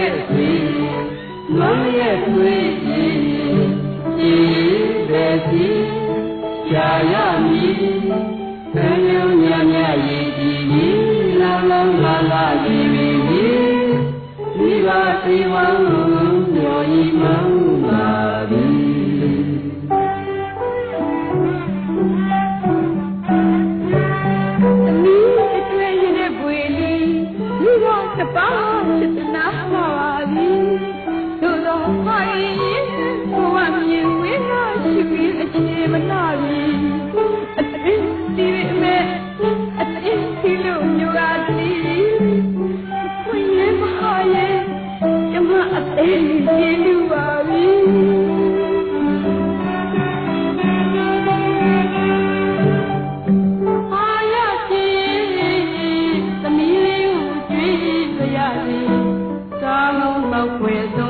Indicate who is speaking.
Speaker 1: ရဲ့သွေးလွန်ရဲ့သွေးကြီးဒီပဲစီကြာရမည်ဆင်းရဲညံ့ညည်ကြီးကြီးလောင်လောင်လာလာကြီးကြီးဒီပါစီဝံကြော်ဤမှန်ပါသည်
Speaker 2: သမီးအတွေ့ရတဲ့ပွေလေးဒီတော့တပါး Help with